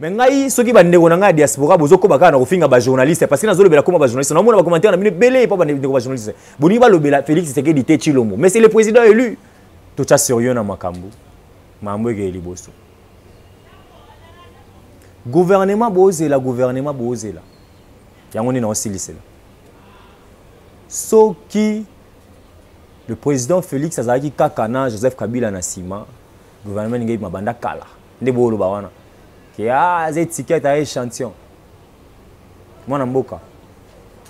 mais ngai soki bandeko na ngai ya diaspora bozokoba kaka na kofinga bajournaliste parce que nazolobela koma bajournaliste namona bacommentaire na bino ebele epa bandeko bajournaliste bolingi balobela félix sekedi te chilombo mais c'est le président élu totya sérieux na makambo makambo ekeye liboso gouvernement bozela gouvernement bozela yango nini naosilisela soki le président félix azalaki kaka na joseph kabila na nsima gouvernement ningai mabanda kala nde boloba wana ke ah, aza etikete aye échantillon mwana mboka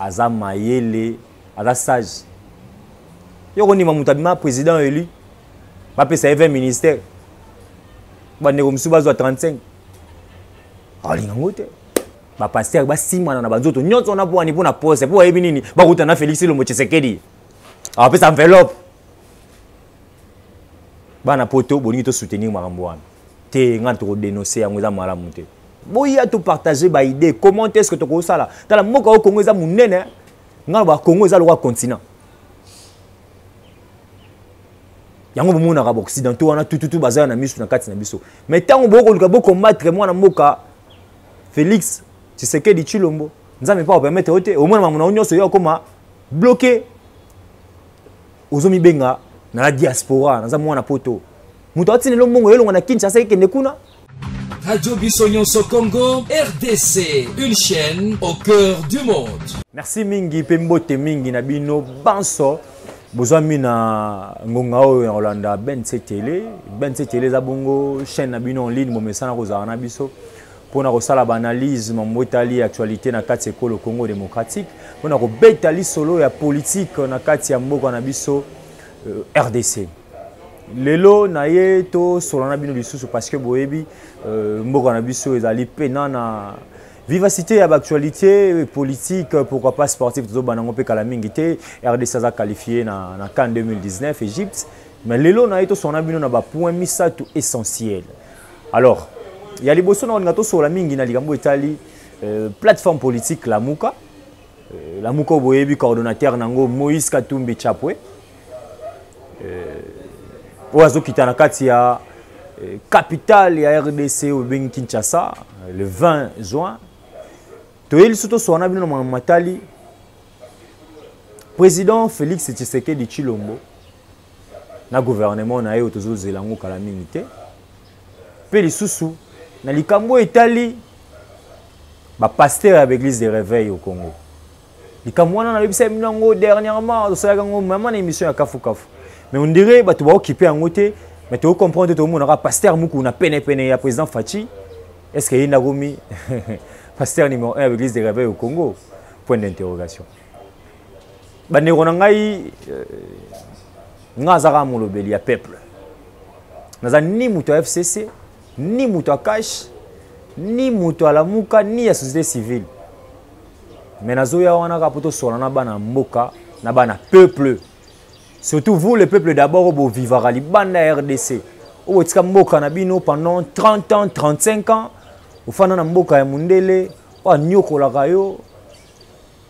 aza mayele aza sage yo kondima moto abima président élu bapesa ye 20 ministère bandeko mosusu bazwa 35 alinga ngo te bapastere basimana na banzoto nyonso wana mpo wani mpo na pose mpo bayebi nini bakuta na félix elombo tshisekedi apesa enveloppe bana poto bolingi to soutenir makambo wana te ngai toko denoncer yango eza malamu te boya to partager ba idée comment est-ce que tokosala tala mboka oyo kongo eza monene ngai ba kongo eza lokola continent yango bomonaka baoccidentaux wana tututu baza na misu na kati na biso mais ntango bokoluka bocombattre mwana mboka félix tshisekedi tshilombo nzambe mpe akopermettre yo te omona makambo na yo nyonso yo akoma bloke ozo mi benga na la diaspora naza mwana poto moto awati lelo mbongo yolonga na kinshasa ekende kuna Radio Bisonyoso Congo, RDC, une chaîne au cœur du monde. Merci mingi pe mbote mingi na bino banso bozwami na ngonga oyo ya kolanda bense tele bense tele eza bongo chaîne na bino en ligne bomesana kozala na biso mpo na kosala baanalyse mambo etali actualité na kati ya ekolo congo démocratique mpo na kobeta lisolo ya politike na kati ya mboka na biso euh, rdc lelo na ye tosolola na bino lisusu parce que boyebi euh, mboka na biso ezali pena na vivacité ya baactualité politique pourquoi pas sportive tozobana yango mpe kala mingi te rdc aza qualifie na, na can 2019 égypte mais lelo na ye tosolola na bino na bapoint misato essentiel alors ya liboso na olinga tosola mingi na likambo etali euh, plateforme politique lamuka euh, lamuka boyebi coordonnateur nango moïse katumbi chapwe euh, oyo azokita na kati ya euh, capitale ya rdc oyo ebengi kinshasa euh, le 20 juin toye liso tosola na bino na matali président félix tshisekedi tshilombo na gouvernement na ye oyo tozozela yango kala mingi te mpe lisusu na likambo etali bapastere ya baeglise de réveil au congo likambo wana nayebisa bino yango dernièrement tosalaki yango mama na émission ya kafukafu mais ondire bato baokipe yango te mais tokocomprendre te tokomonaka pastere muku na penepene ya président faci est ce que ye ndakomi pasteur numéro 1 ya baeglise de réveil au congo point d'interrogation bandeko na ngai euh, ngai aza kaka molobeli ya peuple naza ni moto ya fcc ni moto ya cash ni moto ya lamuka ni ya société civile me nazoya wana kaka mpo tosola na bana mboka na bana peuple surtout vous le peuple d'abord oyo bovivaka libanda ya rdc oyo botika mboka na bino pendant 30 ans 35 ans ofanda na mboka ya mondele oyo anyokolaka yo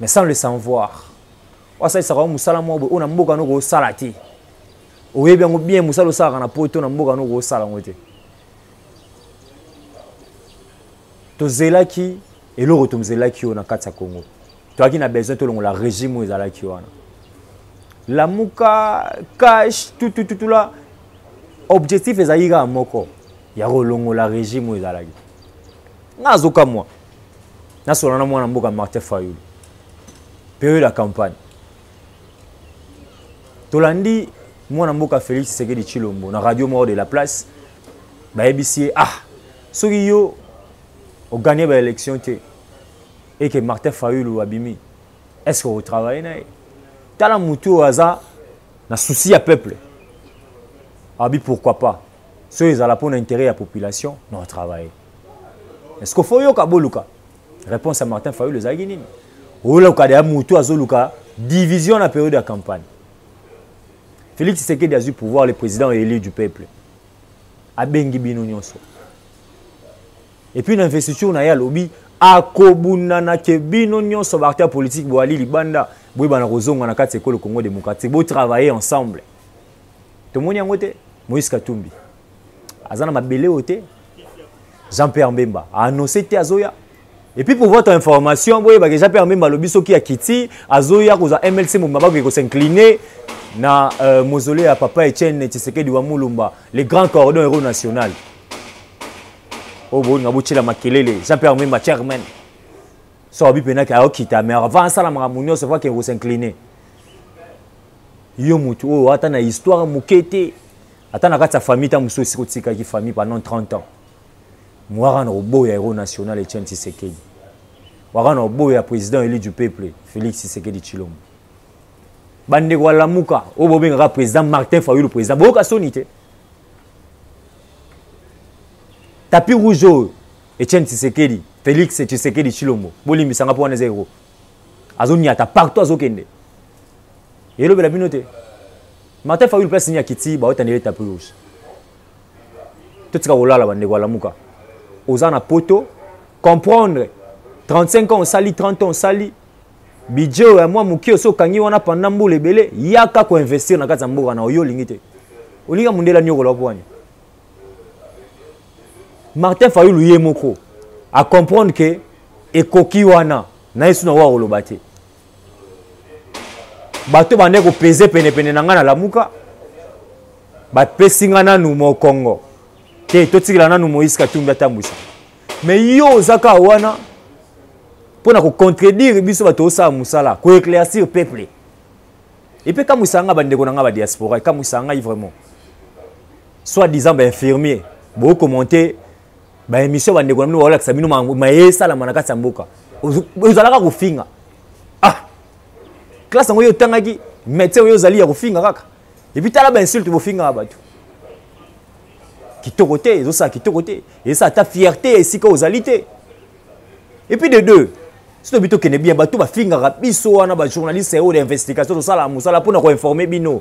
mais sans le savoir wasalisaka mosala moko boye oyo na mboka noko osala te oyebi yango bien mosala osalaka na poto na mboka noko osala yango te tozelaki eloko tozelaki oyo na kati ya congo toyaki na besoin tolongola régime oyo ezalaki wana lamuka cash tutututula objectif ezalaki kaka moko ya kolongola régime oyo ezalaki nga azokamwa nasolola na mwana mboka martin fayulu periode la campagne tolandi mwana mboka félix tshisekedi tshilombo na radio mort de la place bayebisi ye ah soki yo oganye baélection te eke martin fayulu abimi est ce que otravaille na ye tala motu oyo aza na souci ya peuple abi pourquoi pas soki ezala mpo na intérêt ya population na otravaille est ce que fo oyoka boluka réponse ya martin fayulu ezalaki nini oloka deya motu azoluka division na période ya campagne félix tshisekedi azwi pouvoir le président élu du peuple abengi bino nyonso epuis na investiture na ye alobi akobundana ke bino nyonso baacteur politique boali libanda boyebana kozonga na kati ya ekolo congo démocratique botravaille ensemble tomoni yango te moïse katumbi aza na mabele oyo te jean pierre mbemba aannonce te azoya epuis pour votre information boyebake jean pierre mbemba alobi soki akiti azoya kozwa mlc mobimba bakoki kosincline na euh, mausolée ya papa etienne tshisekedi wa mulumba le grand cordon héros national oyo oh, bolinga botyela makelele jean pierre mbemba chairman so abi mpenaki ayokita mais avant asala makambo nyonso fo akende kosincline yo motu oyo oh, ata na histoire moke te ata na kati ya famille ntango mosusu esika otikaki famille pendant 30 ans mwaka na oboya héros national etienne tshisekedi waka na oboya président élu du peuple félix tshisekedi tshilombo bandeko alamuka oyo bobengaka président martin fayulu président boyoka soni te tapi rouge oyo etienne tshisekedi félix tshisekedi tshilombo bolimbisanga mpo wana eza héros azonyata partout azokende elobela bino te martin fayulu mpe asini akiti baotani ye tapi rouge totika kolala bandeko alamuka oza na poto comprendre 35 ans osali 30 ans osali budget oyo ya mwa moke osi okangi wana panda mbula ebele yaka koinvestir na kati ya mboka na oyo olingi te olinga mondela niokola mpo wani Martin Fayulu ye moko a comprendre que ekoki wana na yesu na wa koloba te bato bande kopeze penepene na ngai na lamuka bapesi ngai nanu mokongo te totikela nanu moïse katumbi atambwisa me yo oza kaka wana mpo na kocontredire biso bato osala mosala koeclaircir peuple epe kamwisaka ngai bandeko na ngai badiaspora ekamwisaka ngai vraiment soit disant bainfirmier bokomonte baémission bandeko na bino baolakisa bino maye esalama na kati ya mboka ozalaka kofinga ah classe yango yo otangaki médecin oyo ozali ya kofinga kaka epuis tala bainsulte bofingaka bato kitoko te ezosala kitoko te ezosala ata fierté ya esika ozali te et puis de deux soki tobi tokende bien bato bafingaka biso wana bajournaliste oyo ya investigation tosalaka mosala mpo na koinforme bino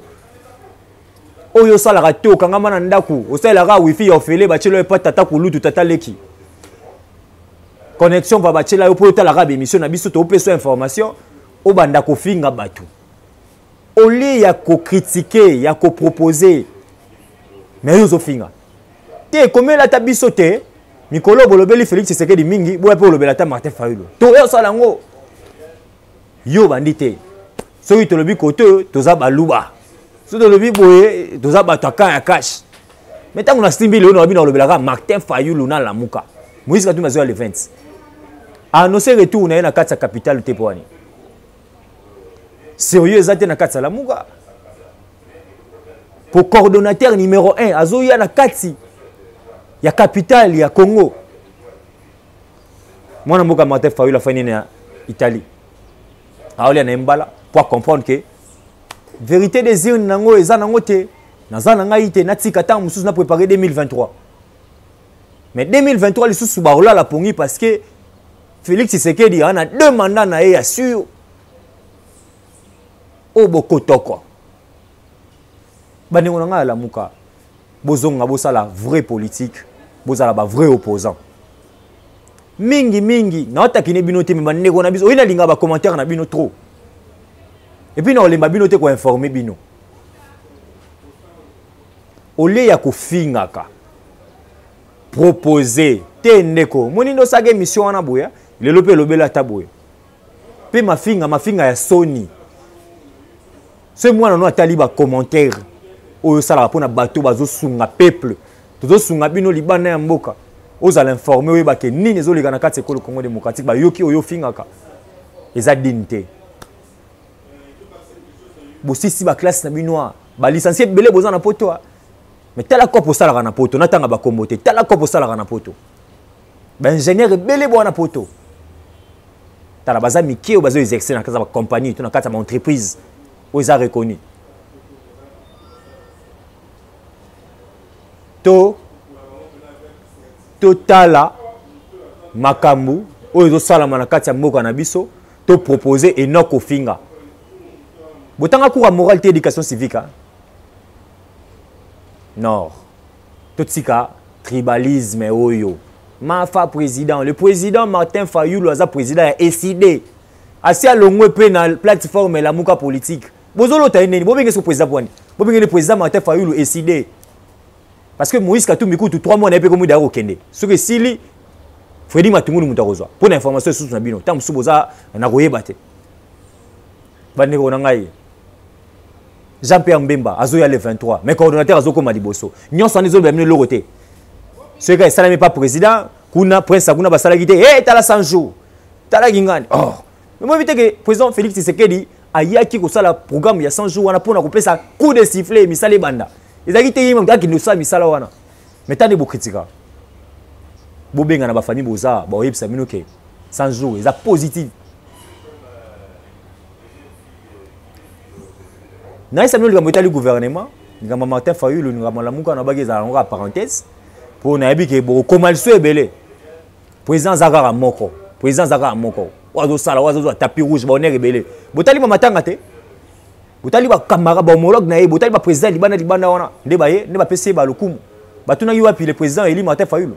oyo osalaka te okangama na ndako osalelaka wifi ya ofele batyela yo epa tata kulutu tata leki connexion va batyela yo mpo otalaka bemission na biso topesa information obanda kofinga bato olie ya kokritike ya kopropose me yo ozofinga te ekomela ata biso te mikolo oyo bolobeli félix tshisekedi mingi boya mpe olobela ata martin fayulu toya osala yango yo obandi te soki tolobi kote oyo toza baluba soki tolobi boye toza bato ya kan ya kashe me ntango nasimbi lelo na bino alobelaka martin fayulu na lamuka moïse katumbi azoya le 20 annonce retour na ye na kati ya capitale te mpo wani serieux eza te na kati ya lamuka po coordonnateur numéro 1 azoya na kati ya capitale ya congo mwana mboka martin fayula afai nini ya italie aolia na ye mbala po acomprendre ke vérité des urnes nango eza nango te naza na ngai te natika ntango mosusu na prépare 2023 mais 2023 lisusu bakolala pongi parce que Felix Tshisekedi a na deux mandats na ye ya sur oyo bokotoko bandeko na ngai ya lamuka bozonga bosala vrai politique bozala ba vrai opposant mingi mingi naotakine bino te me bandeko na biso oyi nalinga bacommentaire na bino trop epuis naolemba bino te koinforme bino olie ya kofingaka propose te ndeko omoni nde osaka émission wana boye lelo mpe elobeli ata boye mpe mafinga mafinga ya soni soki mwana no atali bacommentaire oyo osalaka mpo na bato bazosunga peuple tozosunga bino libanda ya mboka ozala informe oyebake nini ezoleka na kati ya ekolo congo démocratique bayoki oyo ofingaka eza dine te bosisi baklasse na bino a balisansi ebele boza na poto a mais tala kopo osalaka na poto natanga bakombo te tala kopo osalaka na poto baingénieur ebele bwana poto tala baza mike oyo bazo exerce na kati ya bacompagnie to na kati ya baentreprise oyo eza reconnu to totala makambo oyo ezosalama na kati ya mboka na biso topropose enok kofinga botanga cour ya moralité éducation civique Nord. Totika tribalisme oyo. Mafa président, le président Martin Fayulu aza président ya ECD. Asi alongwe pe na plateforme la muka politique. Bozolota nini? Bobenge so président bwani. Bobenge le président Martin Fayulu ECD. Parce que Moïse Katumbi kutu 3 mois na pe komi dako kende. Soki sili Freddy Matungulu mutu akozwa. Pona information sous na bino, tamusu boza na koyeba te. bandeko na ngai jean pierre mbemba azoya le 23 mais coordonnateur azokoma liboso nyonso wana ezoloba bino eloko te soki kaka esalami pa président kuna prince akuna basalaki te e tala 100 jours talaki ngani oh. emoyebi te ke président félix tshisekedi ayaki kosala programme ya 100 jours wana mpo na kopesa coup de sifflet misala ebanda ezalaki te ye akende kosala misala wana mais tande bokritika bobengana bafamille boza baoyebisa bino ke 100 jours eza positive nayesa bino likambo etali gouvernement likambo martin fayulu likambo alamuka na baki ezala ngoka parenthèse mpo nayebi ke bokokoma liso ebele président aza kaka moko président aza kaka moko oyo azosala oyo azozwa tapis rouge baonere ebele botali bamatanga te botali bakamara bahomologue na ye botali baprésident libanda libanda wana nde baye nde bapesi ye balokumu batunaki wapi le président eli martin fayulu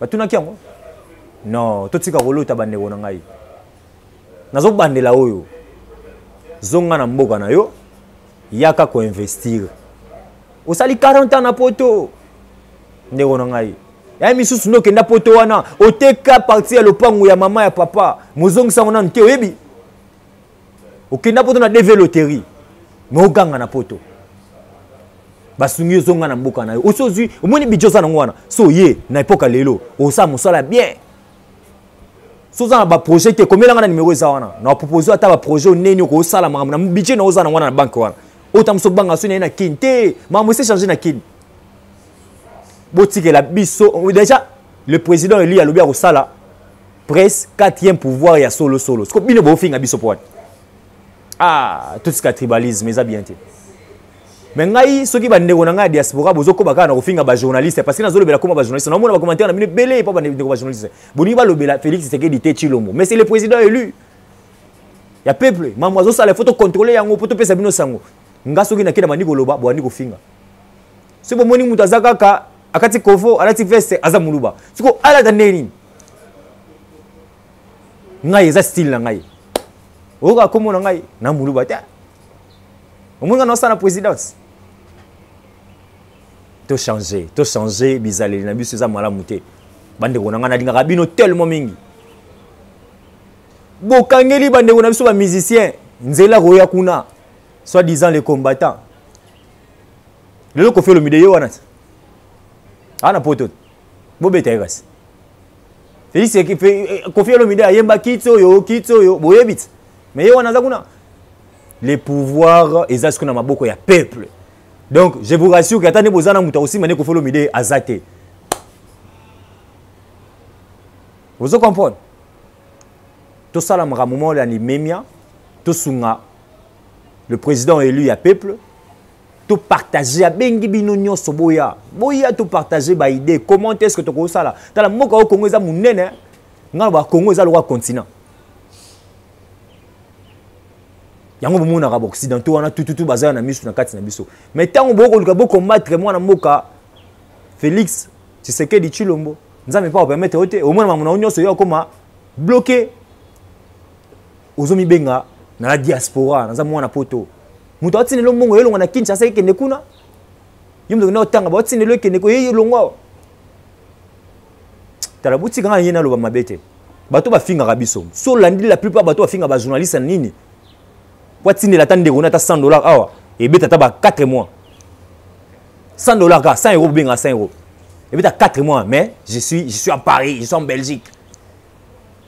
batunaki yango non totika kolota bandeko na ngai nazobandela oyo zonga na mboka na yo yaka koinvestir osali 40 ans na poto ndeko na ngai yaye misusu nde okenda poto wana oteka parti ya lopango ya mama ya papa mozongisango nanu te oyebi okenda poto na dv loterie me oganga na poto basungi ozonga na mboka na yo osi ozwi omoni bidjo oza nango wana so oye na epoka lelo osala mosala ya bien so oza na baprojet te komelanga na nimero eza wana na bapropose ata baprojet oneni okosala makambo na bidje na oza nango wana na banke wana otambusa obanga so na ye na kini te makambo esi change na kini botikela biso déjà le président eli alobi akosala presse quatrième pouvoir ya solo solo siko bino bofinga biso mpo ah totika tribalisme eza bien te me ngai soki bandeko na ngai ya diaspora bozokoba kaka na kofinga bajournaliste parce que nazolobela koma bajournaliste naomona bacommentaire na bino ebele epa bandeko bajournaliste bolingi balobela félix tshisekedi te tshilombo mais c'est le président élu ya peuple mambo azosala ifo tocontrole yango mpo topesa bino sango nga soki nakenda bandi koloba boandi kofinga soki bomoni moto aza kaka akati kovo alati veste aza moluba siko alata ndenge nini ngai eza style na ngai oyoka kombo na ngai na moluba te omoni ngai naosala na présidence tochange tochange bizaleli na biso eza malamu te bandeko na ngai nalingaka bino tellement mingi bokangeli bandeko na biso bamusicien nzela koya kuna soit disant le combattant lelo kofi olomide ye wana ti awa na poto bobeta ye kasi felix eh, eh, kofi olomide ayemba kiti oyo kiti oyo boyebi ti me ye wana aza kuna le pouvoir eza sikoyo na maboko ya peuple donc je vous rassure ke ata nde boza na moto akosimba nde kofi olomide aza te ozo comprendre tosala makambo moko ya limemia tosunga le président élu ya peuple to partager abengi bino nyonso boya boya to partager ba idée comment est-ce que tokosala tala mboka oyo kongo eza monene eh? ngai loba kongo eza lokola continent yango bomonaka baoccidentaux wana tututu bazala na miso na kati na biso mai ntango bokoluka bokombatre mwana mboka félix tshisekedi tshilombo nzambe mpa opermetre yo te omona mamona yo nyonso yo akoma bloke ozo mi benga na la diaspora naza mwana poto moto atinela yo mbongo yelonga na kinshasa ekende kuna yo moto kenda otanga baotinela yo ekende koyelongo awa tala botika ngai ye naloba mabe te bato bafingaka biso so olandi la plupart bato bafinga bajournaliste na nini po atindela ata ndeko na ata 100 dollar awa ebeta ata ba 4 mois 100 dollar kaka 100 euro bobenga 100 euro ebeta 4 mois mais je suis, je suis en paris je suis en belgique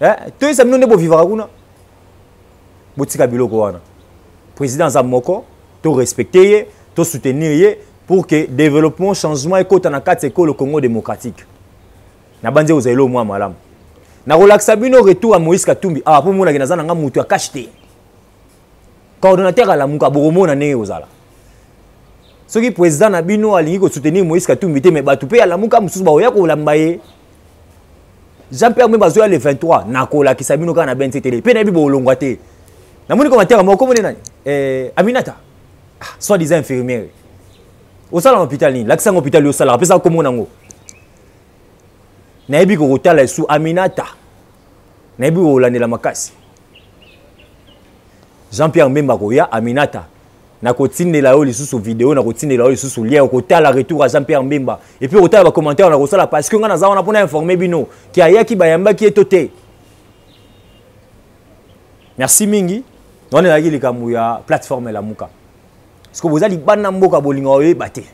eh, toyesa bino nde bovivaka kuna botika biloko wana président aza moko torespecte ye tosoutenir ye pour que développement changement ekota na kati ekolo congo démocratique nabanzi ekozala eloo mwa malamu nakolakisa bino retour ya moïse katumbi awa ah, mpo monake naza na nga moto ya kashe te coordonnateur alamuka bokomona ndenge ekozala soki président na bino alingi kosoutenir moïse katumbi te me bato mpe alamuka mosusu bakoya kolamba ye jean pierre mpe bazoya le 23 nakolakisa bino kaka na bnc tele mpe nayebi boolongwa te namoni commentaire moko komone nani eh, aminata ah, soit disant infirmière osala na hôpital nini lakisa yango hôpital yo osalaka mpesa komo nango nayebi kokotala esu aminata nayebi kolandela makasi jean pierre mbemba koya aminata nakotindela yo lisusu video nakotindela yo lisusu lien okotala retour ya jean pierre mbemba epuis okotala bacommentaire nakosala parce que ngai naza wana mpona informe bino ke ayaki bayambaki ye to te merci mingi wana ezalaki likambo ya plateforme elamuka parceke boza libanda mboka bolinga oyeba te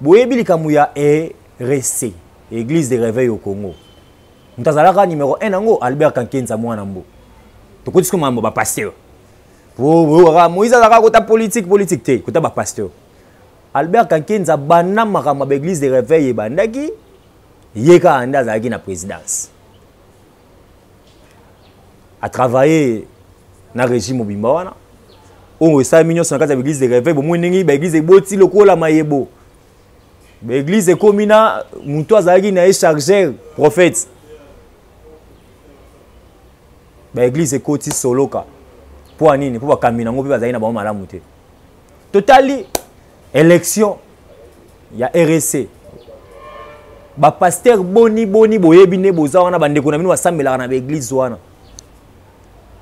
boyebi likambo ya erc église de réveil au congo moto azalaka numero 1 yango albert kankenza mwana mbo tokoti siko makambo bapasteur boyokaka moïse azalaka kota politike politike te kota bapasteur albert kankenza banda makambo ya baeglise de réveil ebandaki ye kaka nde azalaki na présidence atravaille na régime mobimba wana oyo esalami nyonso na kati ya baeglise de réveil bomoi ndenge baeglise eboti lokola mayebo baeglise ekomi na moto azalaki na ye chargeur prophète baeglise ekoti soloka mpo ya nini mpo bakambi nango mpe bazali na bango malamu te totali élection ya rc bapaster boni boni boyebi nde boza wana bandeko na bino basambelaka na baeglise wana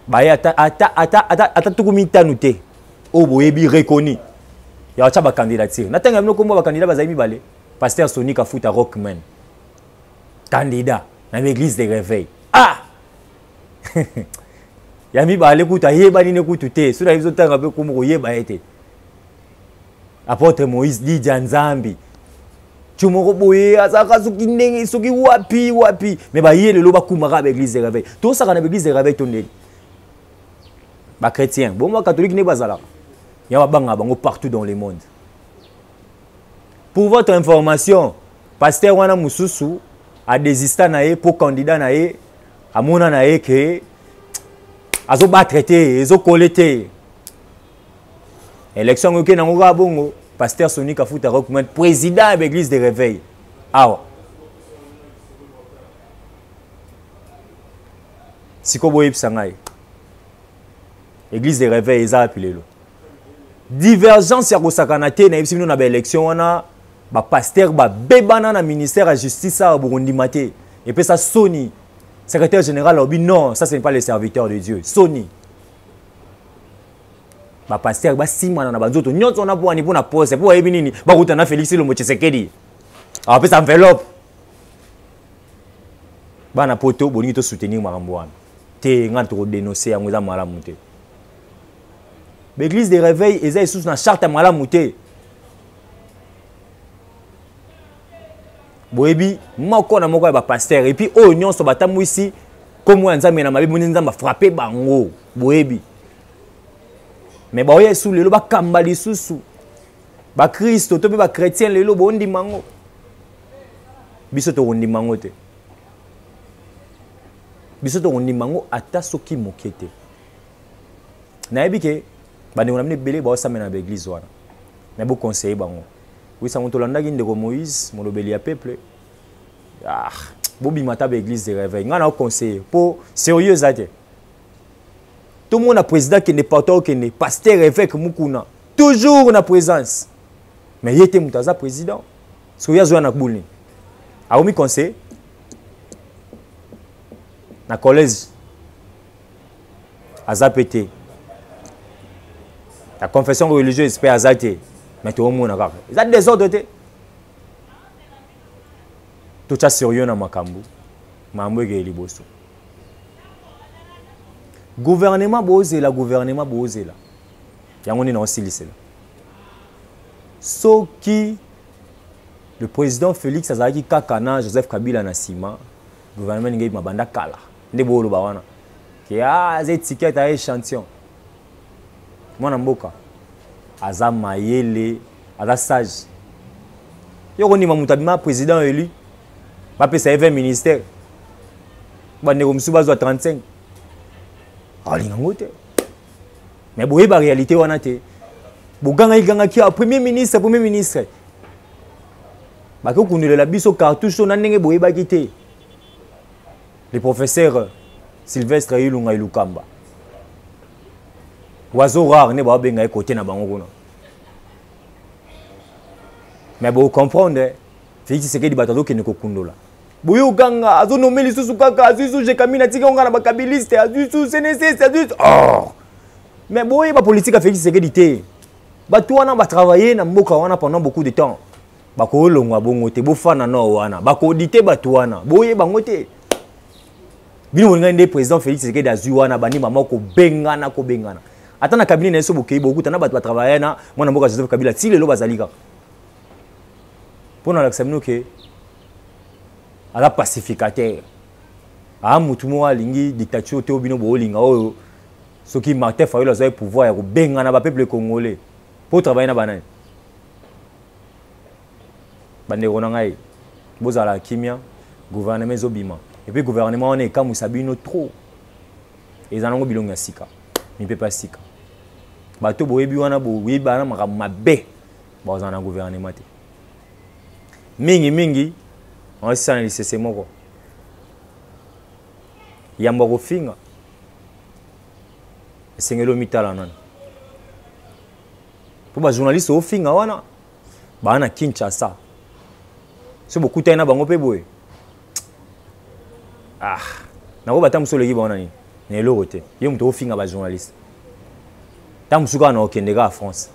baye ata, ata, ata, ata, ata tuku mitano te oyo boyebi reconnu ya batya bacandidature na ntango ya bino kombo bakandida bazali mibale paster soni kafuta rockman kandida na baeglise de réveil ah ya mibale kutu ayebani ne kutu te soki nayebi zotanga mpe kombo koyeba ye te apôtre moïse lidia nzambi tio moko boye azalaka soki ndenge soki wapi wapi me baye lelo bakumaka baeglise de réveil tosaka na baeglise de réveil to ndeni bachrétien bongo bakatholike nde bazalaka ya babangaka bango partout dans le monde pour votre information pasteur wana mosusu adesista na ye mpo candidat na ye amona na ye ke azobatre te ezokole te élection yango okei nango kaka bongo pasteur soni kafuta recommande président ya baeglise de réveil awa sikoyo boyebisa ngai église de réveil eza wapi lelo divergence ya kosakana te nayebisi bino na baélection wana bapaster babebana na ministère ya justice awa bokondima te epesa soni secrétaire général alobi non ça ce n'est pas le serviteur de dieu soni bapaster basimana na banzoto nyonso wana mpo wani mpo na poste mpo bayebi nini bakuta na félix lombo tshisekedi apesa enveloppe bana poto bolingi to soutenir makambo wana te ngai tokodenonse yango eza malamu te baeglise de réveil eza lisusu na charte ya malamu te boyebi moko na moko ya bapaster epuis oyo nyonso batambwisi nkombo ya nzambe na mabe boni nzambe afrape bango boyebi me baoya esu lelo bakamba lisusu bakristo to mpe bakretien lelo bondima yango biso tokondima yango te biso tokondima yango ata soki moke te nayebi ke bandeko na bino ebele baosambela na baeglize wana me boconseille bango wisango tolandaki ndeko moïse molobeli ya peuple ah, bobima ata baeglise de réveil ngai naoconseille mpo serieux eza te tomona président kende partout okende pasteur évêque mukuna toujours na présence mais ye te moto aza président Parce que yo azoya na boule nini? Akomi conseil na collège aza mpe te ya confession religieuse mpe aza te mais toomona kaka eza desordre te totya sérieux na makambo makambo ekeye liboso gouvernement bozela gouvernement bozela yango nini naosilisela soki le président félix azalaki kaka na joseph kabila na nsima gouvernement elingi ebima banda kala nde booloba wana ke ah, aza etikete aye échantillon mwana mboka aza mayele aza sage yo kondima moto abima président élu bapesa ye 20 ministère bandeko mosusu bazwa 35 alinga yango te mais boye ba réalité wana te bogangaki gangaki ya ah, premier ministre premier ministre bakokundelela biso cartouche to na ndenge boyebaki te le professeur sylvestre ilunga ilukamba oiseau rare nde baobenga ye kote na bango kuna mais bocomprendre Felix Tshisekedi bato azokende kokundola boyokanga azonome lisusu kaka azwi su jekamina atika onga na bakabiliste azwi su cnss azwi su oh! mais boyeba politike ya Felix Tshisekedi te bato wana batravaille na mboka wana pendant beaucoup de temps bakolongwa bongo te bofana no wana bakodite bato wana boyeba yango te bino bolingani nde président félix sekedi azwi wana bandi mama kobengana kobengana ata na kabine na ye so bokei bokuta na bato batravaille na mwana mboka joseph kabila ti lelo bazali kaka mpo nalakisa bino ke aza pacificateur aa motu moko alingi dictature te oyo bino boolinga oyo soki martin fayolo azwaki pouvoir ya kobengana bapeuple congolais mpo travaille na banani bandeko na ngai bozala kimia gouvernement ezobima epuis gouvernement wana ekamwisa bino trop eza nango bilongi ya sika mipepe ya sika bato boyebi wana boyebana makambo mabe bakozala na guvernema te mingi mingi aosala na lisese moko yambo akofinga esengeli omitala nani mpo bajournaliste ofinga wana baa na kinshasa so bokutani na bango mpe boye ah nako bata mosu oleki bango na nini na eloko te ye moto ofinga bajournaliste ntango mosusu kaka na okende kaka france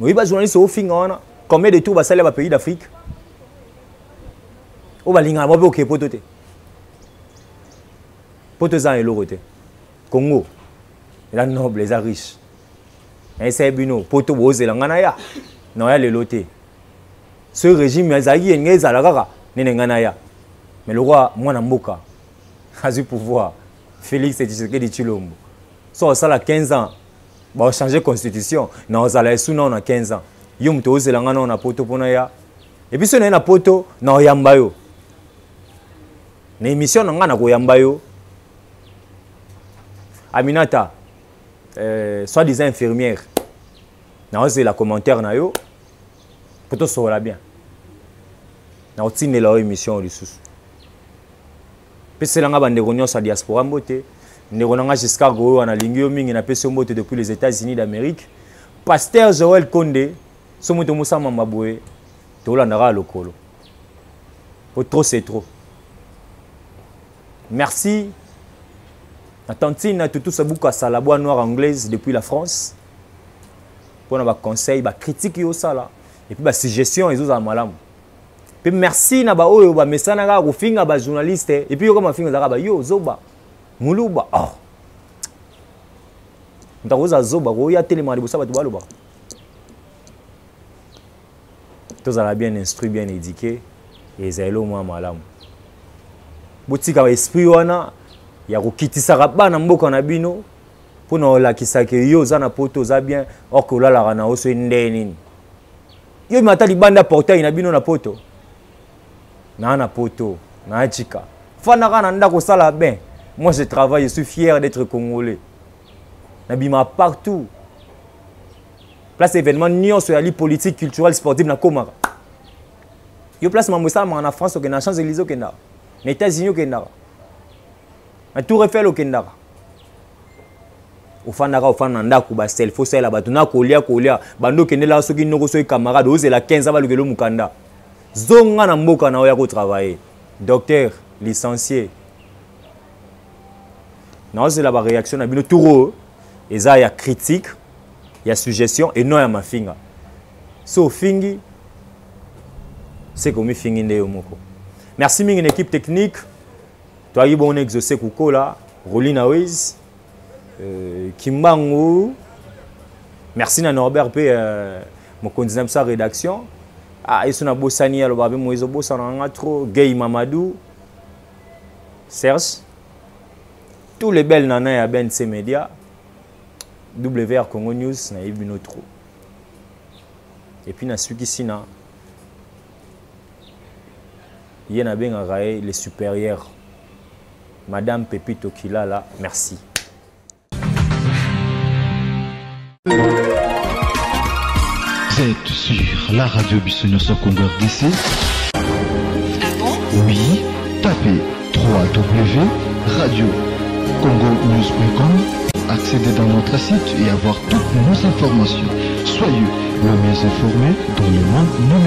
oyebi bajournaliste ofinga wana combien de tour basali ya bapays d'afrique oyo balingaka bango mpe okee poto te poto eza na eloko te congo eza noble eza riche nayesaye bino poto bozela ngai naya naya lelo te soki régime ezalaki yenge ezala kaka nene ngai naya me lokola mwana mboka azwi pouvoir félix tshisekedi tshilombo so osala 15 ans baochange constitution na ozala esu nao na 15 ans yo moto ozela ngai nao na poto mpo naya epuis so naye na poto na oyamba yo na émission na ngai nakoyamba yo aminata euh, soit disant infirmière naozela commentaire na yo mpo tosolola bien naotindela yo émission lisusu pesela nga bandeko nyonso ya diaspora mbote ndeko na nga giscar goyo wana alingi yo mingi napesi yo mbote depuis les états unis d'amérique pasteur joel konde so moto mosamamba boye tolanda kaka lokolo po trop c'est trop merci na tantine na tutusa buku asala bwa noire anglaise depuis la france mpo na baconseil bacritique yo osala epuis basuggestion ezozala malamu mpe merci na baoyo bamesana kaka kofinga bajournaliste epuis yoka mafinga ezalaka ba yo zoba muluba oh. ntaka oza zoba koya telemaka libosa bato baloba tozala bien instruit bien édiqué ezali lo mwa malamu botika baesprit wana ya kokitisaka bana mboka na bino mpo na olakisaka yo oza na poto oza bien orke olalaka na yo soki nde nini yo mata libanda portail na bino na poto naa na poto naa chika fandaka na ndako sala ben moi je travaille je suis fier d'être congolais nabima partout place événement nyonso yali politique culturel sportive nakomaka yo place mambo esalamaka na france okenda na champs élysé okendaka na états-unis okendaka na tour efele okendaka ofandaka ofanda na ndako basel fo salela bato na kolia kolia bando okendelaka soki noko soki camarade ozela 15 a balukelo mokanda zonga na mboka na oya kotravaille docteur licencie naozela baréaction na bino tour eza ya critique ya suggestion et non ya mafinga so ofingi seke omifingi nde yo moko merci mingi na équipe technique toyaki bongo na exauce kokola rolina ways euh, kimbangu merci na norbert mpe euh, mokonzi na biso ya rédaction ah, yesu nabosani alobaka mpe moye ezobosana nga trop gay mamadou serge tous les belles nana ya bnc média wr congo news nayebi bino trop epuis nasukisi na ye nabengaka ye le supérieur madame pepito kilala merci Vous êtes sur la radio Bissonioso Congo RDC Ah bon Oui, tapez www.radiocongonews.com accéder dans notre site et avoir toutes nos informations. Soyez le mieux informé dans le monde numérique.